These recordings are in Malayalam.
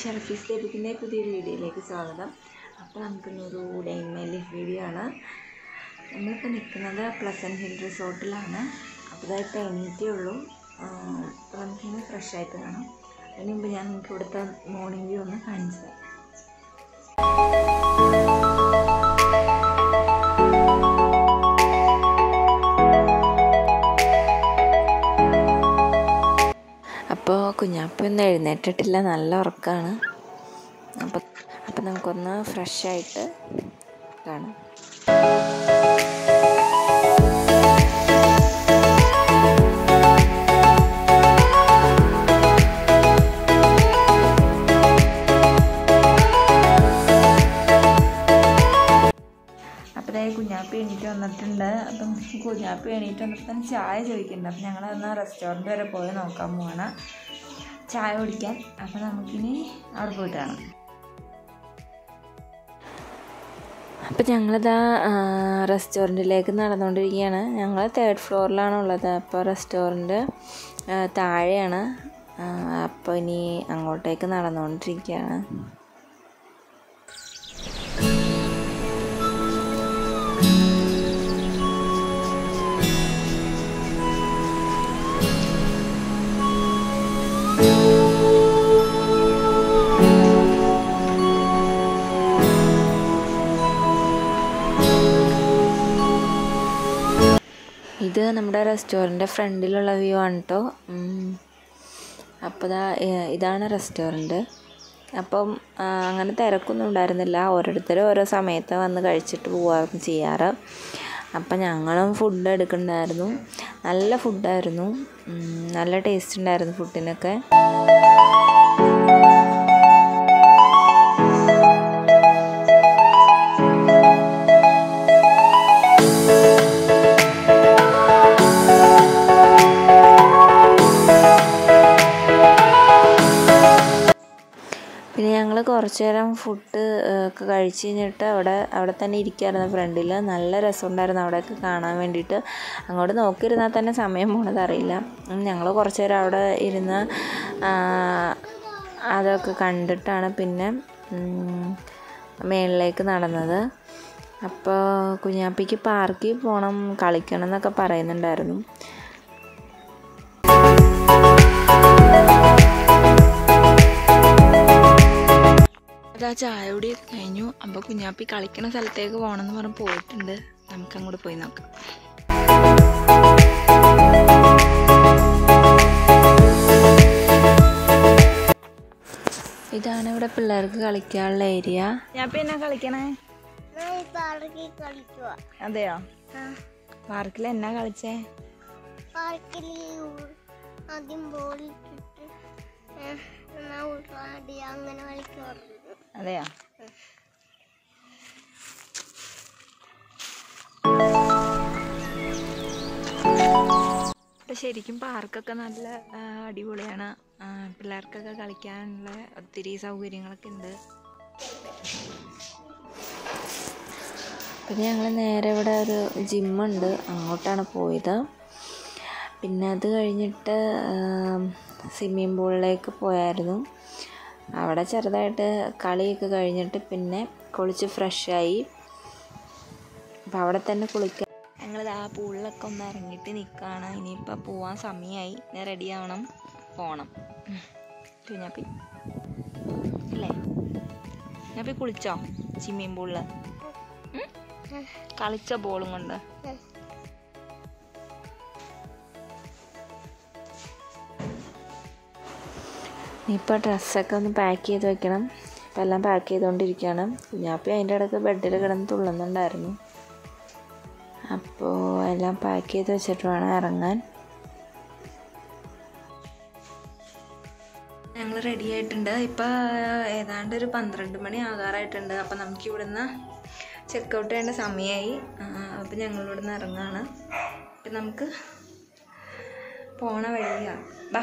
ഷെർഫീസ് ലഭിക്കുന്ന പുതിയൊരു വീഡിയോയിലേക്ക് സ്വാഗതം. അപ്പോൾ നമുക്കിന്നൊരു ഡേ ഇൻ വീഡിയോ ആണ് നമ്മളിപ്പോൾ നിൽക്കുന്നത് പ്ലസന്റ് ഹിൽ റിസോർട്ടിലാണ് അപ്പോൾ ഇതായിട്ട് എണീറ്റേ ഉള്ളൂ. അപ്പോൾ നമുക്കിന്ന് ഫ്രഷ് ആയിട്ട് കാണാം. അതിന് മുമ്പ് ഞാൻ നിങ്ങൾക്ക് ഇവിടുത്തെ മോർണിംഗ് വ്യൂ ഒന്ന് കാണിച്ചു തരാം. അപ്പോൾ കുഞ്ഞാപ്പൊന്നും എഴുന്നേറ്റിട്ടില്ല നല്ല ഉറക്കമാണ് അപ്പം അപ്പം നമുക്കൊന്ന് ഫ്രഷ് ആയിട്ട് കാണാം. കുഞ്ഞാപ്പി എണീറ്റ് വന്നിട്ടുണ്ട്. അപ്പം കുഞ്ഞാപ്പി എണീറ്റ് തന്നെ ചായ ചോദിക്കുന്നുണ്ട്. അപ്പം ഞങ്ങൾ അന്ന് റെസ്റ്റോറന്റ് വരെ പോയി നോക്കാൻ പോവാണ്. ചായ കുടിക്കാൻ. അപ്പം നമുക്കിനി അവിടെ പോയിട്ട് കാണാം. അപ്പം ഞങ്ങളിതാ റെസ്റ്റോറന്റിലേക്ക് നടന്നുകൊണ്ടിരിക്കുകയാണ്. ഞങ്ങൾ തേർഡ് ഫ്ലോറിലാണ് ഉള്ളത്. അപ്പോൾ റെസ്റ്റോറന്റ് താഴെയാണ്. അപ്പോൾ ഇനി അങ്ങോട്ടേക്ക് നടന്നുകൊണ്ടിരിക്കുകയാണ്. ഇത് നമ്മുടെ റെസ്റ്റോറന്റ് ഫ്രണ്ടിലുള്ള വ്യൂ ആണ് കേട്ടോ അപ്പോൾ ഇതാ ഇതാണ് റെസ്റ്റോറന്റ്. അപ്പം അങ്ങനെ തിരക്കൊന്നും ഉണ്ടായിരുന്നില്ല. ഓരോരുത്തരും ഓരോ സമയത്ത് വന്ന് കഴിച്ചിട്ട് പോവാറും ചെയ്യാറ്. അപ്പം ഞങ്ങളും ഫുഡ് എടുക്കണ്ടായിരുന്നു. നല്ല ഫുഡായിരുന്നു നല്ല ടേസ്റ്റ് ഉണ്ടായിരുന്നു ഫുഡിനൊക്കെ കുറച്ച് നേരം ഫുഡ് ഒക്കെ കഴിച്ച് കഴിഞ്ഞിട്ട് അവിടെ അവിടെ തന്നെ ഇരിക്കുകയായിരുന്നു ഫ്രണ്ടിൽ നല്ല രസമുണ്ടായിരുന്നു അവിടെയൊക്കെ കാണാൻ വേണ്ടിയിട്ട്. അങ്ങോട്ട് നോക്കിയിരുന്നാൽ തന്നെ സമയം പോണത് അറിയില്ല. ഞങ്ങൾ കുറച്ച് നേരം അവിടെ ഇരുന്ന് അതൊക്കെ കണ്ടിട്ടാണ് പിന്നെ മേളിലേക്ക് നടന്നത്. അപ്പോൾ കുഞ്ഞാപ്പിക്ക് പാർക്കിൽ പോകണം കളിക്കണം എന്നൊക്കെ പറയുന്നുണ്ടായിരുന്നു. അതാ ചായ കൂടി കഴിഞ്ഞു. അപ്പോൾ കുഞ്ഞാപ്പി കളിക്കുന്ന സ്ഥലത്തേക്ക് പോകണമെന്ന് പറഞ്ഞ് പോയിട്ടുണ്ട്. നമുക്ക് അങ്ങോട്ട് പോയി നോക്കാം. ഇതാണ് ഇവിടെ പിള്ളേർക്ക് കളിക്കാനുള്ള ഏരിയ. ഞാൻ പിന്നെ കളിക്കണേ അതെയോ? പാർക്കിൽ എന്നാ കളിച്ചേ? പാർക്കിൽ ആദ്യം ബോളിട്ടിട്ട് അങ്ങനെ കളിക്കാറുണ്ട് അതെയോ? ശരിക്കും പാർക്കൊക്കെ നല്ല അടിപൊളിയാണ്. പിള്ളേർക്കൊക്കെ കളിക്കാനുള്ള ഒത്തിരി സൗകര്യങ്ങളൊക്കെ ഉണ്ട്. പിന്നെ ഞങ്ങൾ നേരെ ഇവിടെ ഒരു ജിമ്മുണ്ട്. അങ്ങോട്ടാണ് പോയത്. പിന്നെ അത് കഴിഞ്ഞിട്ട് സ്വിമ്മിങ് പൂളിലേക്ക് പോയായിരുന്നു. അവിടെ ചെറുതായിട്ട് കളിയൊക്കെ കഴിഞ്ഞിട്ട് പിന്നെ കുളിച്ച് ഫ്രഷായി. അപ്പം അവിടെ തന്നെ കുളിക്കാൻ ഞങ്ങൾ ആ പൂളിലൊക്കെ ഒന്ന് ഇറങ്ങിയിട്ട് നിൽക്കുകയാണ് ഇനിയിപ്പോൾ പോവാൻ സമയമായി ഞാൻ റെഡി ആവണം. പോകണം കുഞ്ഞാപ്പി അല്ലേ കുഞ്ഞാപ്പി കുളിച്ചോ? സ്വിമ്മിങ് പൂളിൽ കളിച്ച ബോളും കൊണ്ട്? ഇനിയിപ്പോൾ ഡ്രസ്സൊക്കെ ഒന്ന് പാക്ക് ചെയ്ത് വെക്കണം. ഇപ്പം എല്ലാം പാക്ക് ചെയ്തുകൊണ്ടിരിക്കുകയാണ് കുഞ്ഞാപ്പി അതിന്റെ ഇടയ്ക്ക് ബെഡിൽ കിടന്ന് തുള്ളുന്നുണ്ടായിരുന്നു. അപ്പോൾ എല്ലാം പാക്ക് ചെയ്ത് വെച്ചിട്ട് വേണം ഇറങ്ങാൻ. ഞങ്ങൾ റെഡി ആയിട്ടുണ്ട്. ഇപ്പോൾ ഏതാണ്ട് ഒരു പന്ത്രണ്ട് മണി ആകാറായിട്ടുണ്ട്. അപ്പോൾ നമുക്ക് ഇവിടുന്ന് ചെക്കൗട്ട് ചെയ്യേണ്ട സമയമായി അപ്പോൾ ഞങ്ങൾ ഇറങ്ങാണ്. അപ്പം നമുക്ക് പോണ വഴിയാണ് ബാ.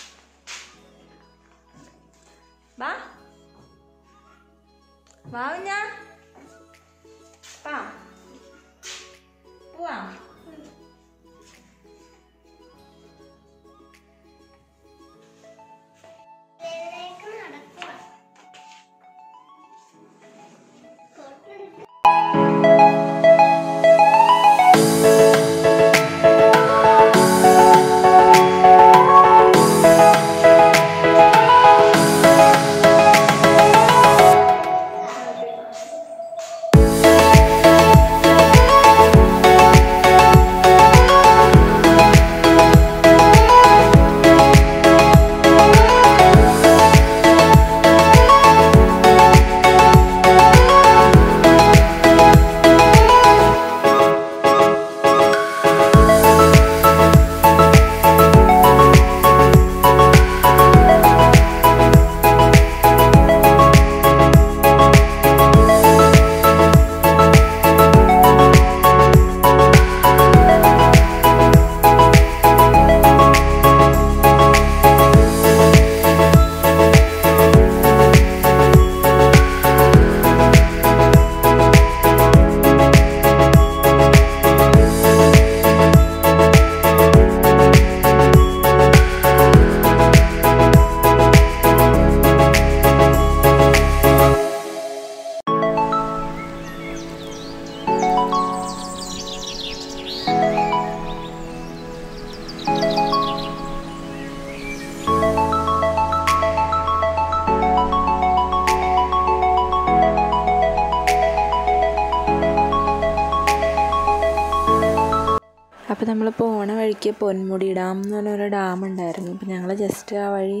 അപ്പോൾ നമ്മൾ പോണ വഴിക്ക് പൊന്മുടി ഡാം എന്ന് പറഞ്ഞൊരു ഡാം ഉണ്ടായിരുന്നു അപ്പോൾ ഞങ്ങൾ ജസ്റ്റ് ആ വഴി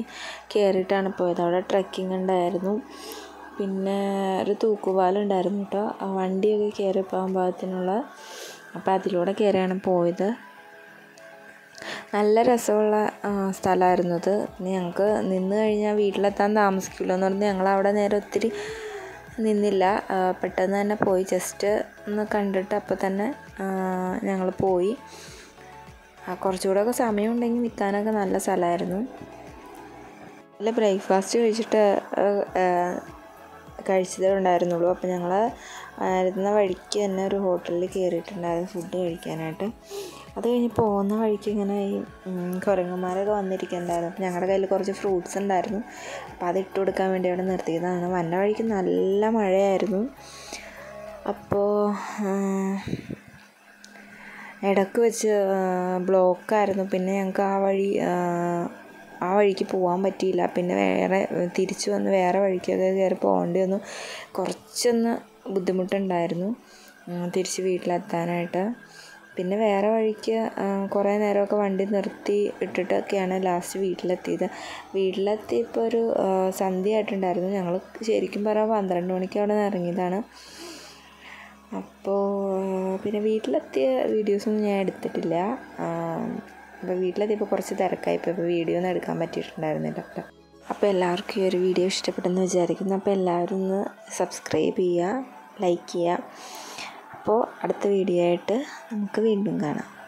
കയറിയിട്ടാണ് പോയത്. അവിടെ ട്രക്കിംഗ് ഉണ്ടായിരുന്നു. പിന്നെ ഒരു തൂക്കുപാലം കേട്ടോ ആ വണ്ടിയൊക്കെ കയറി പോകാൻ പാകത്തിനുള്ള അപ്പോൾ അതിലൂടെ കയറിയാണ് പോയത്. നല്ല രസമുള്ള സ്ഥലമായിരുന്നു അത്. പിന്നെ ഞങ്ങൾക്ക് നിന്ന് കഴിഞ്ഞാൽ വീട്ടിലെത്താൻ താമസിക്കില്ല എന്ന് പറഞ്ഞ് ഞങ്ങൾ അവിടെ നേരെ ഒത്തിരി നിന്നില്ല. പെട്ടെന്ന് തന്നെ പോയി. ജസ്റ്റ് ഒന്ന് കണ്ടിട്ട് അപ്പോൾ തന്നെ ഞങ്ങൾ പോയി. കുറച്ചുകൂടെ ഒക്കെ സമയമുണ്ടെങ്കിൽ നിൽക്കാനൊക്കെ നല്ല സ്ഥലമായിരുന്നു. നല്ല ബ്രേക്ക്ഫാസ്റ്റ് കഴിച്ചിട്ട് കഴിച്ചതേ ഉണ്ടായിരുന്നുള്ളൂ. അപ്പോൾ ഞങ്ങൾ ആയിരുന്ന വഴിക്ക് തന്നെ ഒരു ഹോട്ടലിൽ കയറിയിട്ടുണ്ടായിരുന്നു ഫുഡ് കഴിക്കാനായിട്ട്. അത് കഴിഞ്ഞ് പോകുന്ന വഴിക്ക് ഇങ്ങനെ ഈ കുരങ്ങന്മാരൊക്കെ വന്നിരിക്കുന്നുണ്ടായിരുന്നു. അപ്പോൾ ഞങ്ങളുടെ കയ്യിൽ കുറച്ച് ഫ്രൂട്ട്സ് ഉണ്ടായിരുന്നു. അപ്പോൾ അത് ഇട്ട് കൊടുക്കാൻ വേണ്ടി അവിടെ നിർത്തിയതാണ്. വന്ന വഴിക്ക് നല്ല മഴയായിരുന്നു. അപ്പോൾ ഇടയ്ക്ക് വെച്ച് ബ്ലോക്കായിരുന്നു പിന്നെ ഞങ്ങൾക്ക് ആ വഴി ആ, വഴിക്ക് പോകാൻ പറ്റിയില്ല. പിന്നെ വേറെ തിരിച്ചു വന്ന് വേറെ വഴിക്കൊക്കെ കയറി പോകേണ്ടി വന്നു. കുറച്ചൊന്ന് ബുദ്ധിമുട്ടുണ്ടായിരുന്നു. തിരിച്ച് വീട്ടിലെത്താനായിട്ട്. പിന്നെ വേറെ വഴിക്ക് കുറേ നേരമൊക്കെ വണ്ടി നിർത്തി ഇട്ടിട്ടൊക്കെയാണ് ലാസ്റ്റ് വീട്ടിലെത്തിയത്. വീട്ടിലെത്തിയപ്പോൾ ഒരു സന്ധ്യയായിട്ടുണ്ടായിരുന്നു. ഞങ്ങൾ ശരിക്കും പറയാൻ പന്ത്രണ്ട് മണിക്ക് അവിടെ നിന്ന് ഇറങ്ങിയതാണ്. അപ്പോൾ പിന്നെ വീട്ടിലെത്തിയ വീഡിയോസൊന്നും ഞാൻ എടുത്തിട്ടില്ല. അപ്പോൾ വീട്ടിലെത്തിയപ്പോൾ കുറച്ച് തിരക്കായിപ്പോൾ ഇപ്പോൾ വീഡിയോ ഒന്നും എടുക്കാൻ പറ്റിയിട്ടുണ്ടായിരുന്നില്ല. അപ്പോൾ എല്ലാവർക്കും ഈ ഒരു വീഡിയോ ഇഷ്ടപ്പെട്ടെന്ന് വിചാരിക്കുന്നു. അപ്പോൾ എല്ലാവരും ഒന്ന് സബ്സ്ക്രൈബ് ചെയ്യുക ലൈക്ക് ചെയ്യുക. അപ്പോൾ അടുത്ത വീഡിയോ ആയിട്ട് നമുക്ക് വീണ്ടും കാണാം.